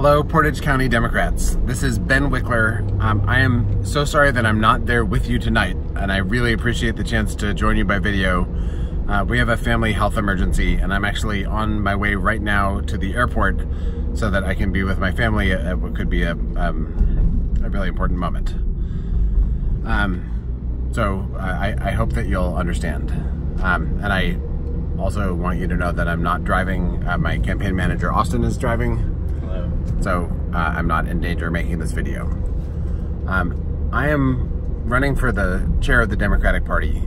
Hello, Portage County Democrats. This is Ben Wikler. Um, I am so sorry that I'm not there with you tonight, and I really appreciate the chance to join you by video. Uh, we have a family health emergency, and I'm actually on my way right now to the airport so that I can be with my family at what could be a, um, a really important moment. Um, so I, I, hope that you'll understand. Um, and I also want you to know that I'm not driving. Uh, my campaign manager, Austin, is driving so uh, I'm not in danger of making this video. Um, I am running for the chair of the Democratic Party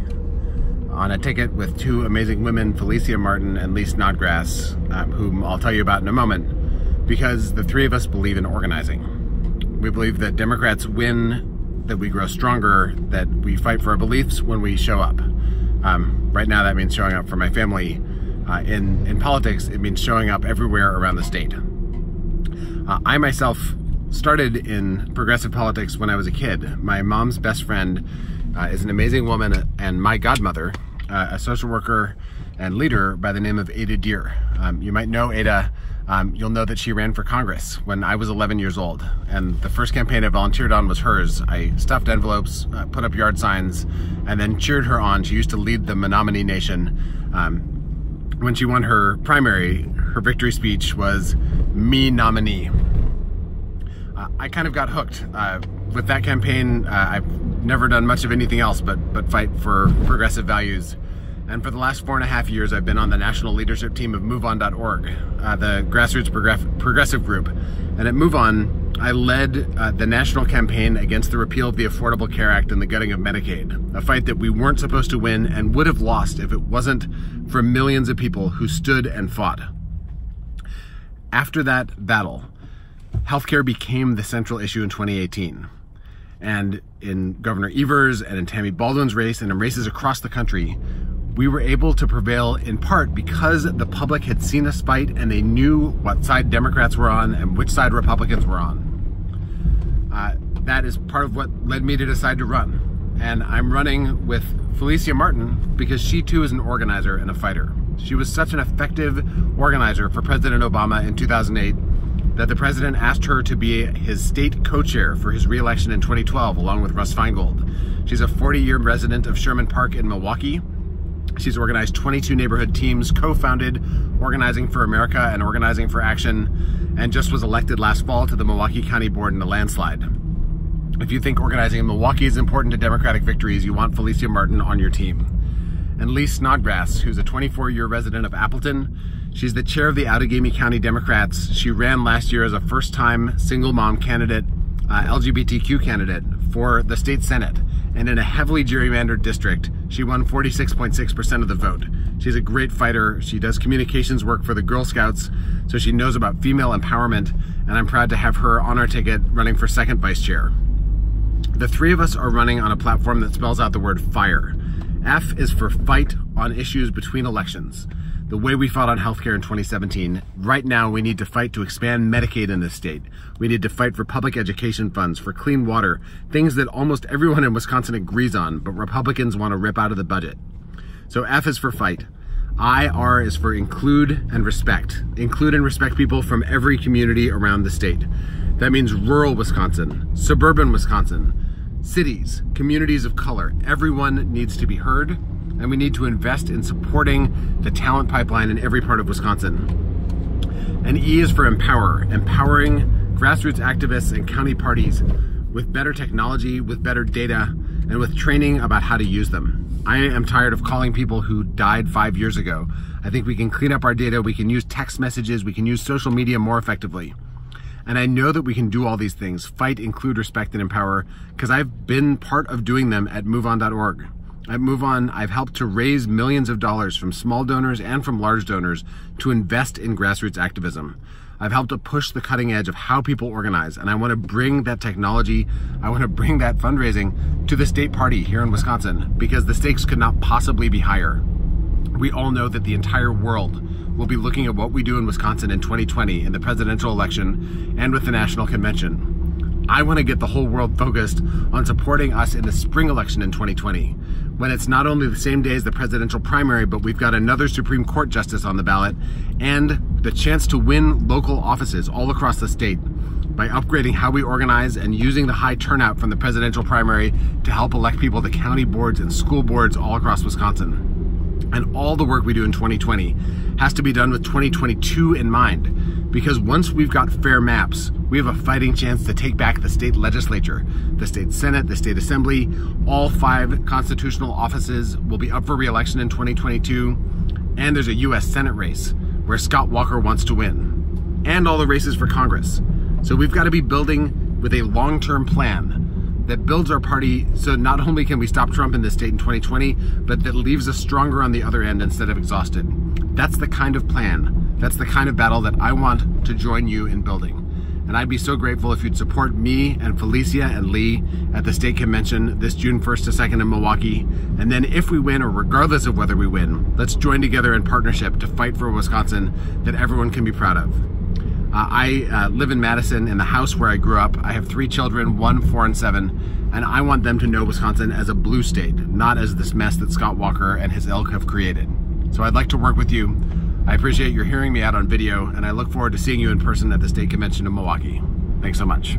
on a ticket with two amazing women, Felicia Martin and Lee Snodgrass, um, whom I'll tell you about in a moment, because the three of us believe in organizing. We believe that Democrats win, that we grow stronger, that we fight for our beliefs when we show up. Um, right now, that means showing up for my family. Uh, in, in politics, it means showing up everywhere around the state. Uh, I myself started in progressive politics when I was a kid. My mom's best friend uh, is an amazing woman and my godmother, uh, a social worker and leader by the name of Ada Deer. Um, you might know Ada. Um, you'll know that she ran for Congress when I was 11 years old. And the first campaign I volunteered on was hers. I stuffed envelopes, uh, put up yard signs, and then cheered her on. She used to lead the Menominee Nation. Um, when she won her primary, her victory speech was me nominee. Uh, I kind of got hooked. Uh, with that campaign, uh, I've never done much of anything else but, but fight for progressive values. And for the last four and a half years, I've been on the national leadership team of MoveOn.org, uh, the grassroots progressive group. And at MoveOn, I led uh, the national campaign against the repeal of the Affordable Care Act and the gutting of Medicaid, a fight that we weren't supposed to win and would have lost if it wasn't for millions of people who stood and fought. After that battle, healthcare became the central issue in 2018. And in Governor Evers and in Tammy Baldwin's race and in races across the country, we were able to prevail in part because the public had seen us fight and they knew what side Democrats were on and which side Republicans were on. Uh, that is part of what led me to decide to run. And I'm running with Felicia Martin because she too is an organizer and a fighter. She was such an effective organizer for President Obama in 2008 that the president asked her to be his state co-chair for his reelection in 2012 along with Russ Feingold. She's a 40-year resident of Sherman Park in Milwaukee. She's organized 22 neighborhood teams, co-founded Organizing for America and Organizing for Action, and just was elected last fall to the Milwaukee County Board in a landslide. If you think organizing in Milwaukee is important to Democratic victories, you want Felicia Martin on your team and Lee Snodgrass, who's a 24-year resident of Appleton. She's the chair of the Outagamie County Democrats. She ran last year as a first-time single mom candidate, uh, LGBTQ candidate for the state senate. And in a heavily gerrymandered district, she won 46.6% of the vote. She's a great fighter. She does communications work for the Girl Scouts, so she knows about female empowerment, and I'm proud to have her on our ticket running for second vice chair. The three of us are running on a platform that spells out the word fire. F is for fight on issues between elections. The way we fought on healthcare in 2017, right now we need to fight to expand Medicaid in this state. We need to fight for public education funds, for clean water, things that almost everyone in Wisconsin agrees on, but Republicans want to rip out of the budget. So F is for fight. I, R is for include and respect. Include and respect people from every community around the state. That means rural Wisconsin, suburban Wisconsin, cities, communities of color. Everyone needs to be heard, and we need to invest in supporting the talent pipeline in every part of Wisconsin. And E is for empower, empowering grassroots activists and county parties with better technology, with better data, and with training about how to use them. I am tired of calling people who died five years ago. I think we can clean up our data, we can use text messages, we can use social media more effectively. And I know that we can do all these things fight, include, respect, and empower because I've been part of doing them at MoveOn.org. At MoveOn, I've helped to raise millions of dollars from small donors and from large donors to invest in grassroots activism. I've helped to push the cutting edge of how people organize, and I want to bring that technology, I want to bring that fundraising to the state party here in Wisconsin because the stakes could not possibly be higher. We all know that the entire world will be looking at what we do in Wisconsin in 2020 in the presidential election and with the national convention. I want to get the whole world focused on supporting us in the spring election in 2020, when it's not only the same day as the presidential primary, but we've got another Supreme Court justice on the ballot and the chance to win local offices all across the state by upgrading how we organize and using the high turnout from the presidential primary to help elect people to county boards and school boards all across Wisconsin. And all the work we do in 2020 has to be done with 2022 in mind. Because once we've got fair maps, we have a fighting chance to take back the state legislature, the state senate, the state assembly. All five constitutional offices will be up for reelection in 2022. And there's a U.S. Senate race where Scott Walker wants to win. And all the races for Congress. So we've got to be building with a long term plan that builds our party so not only can we stop Trump in this state in 2020, but that leaves us stronger on the other end instead of exhausted. That's the kind of plan, that's the kind of battle that I want to join you in building. And I'd be so grateful if you'd support me and Felicia and Lee at the state convention this June 1st to 2nd in Milwaukee. And then if we win, or regardless of whether we win, let's join together in partnership to fight for Wisconsin that everyone can be proud of. Uh, I uh, live in Madison in the house where I grew up. I have three children, one, four, and seven, and I want them to know Wisconsin as a blue state, not as this mess that Scott Walker and his ilk have created. So I'd like to work with you. I appreciate your hearing me out on video, and I look forward to seeing you in person at the state convention in Milwaukee. Thanks so much.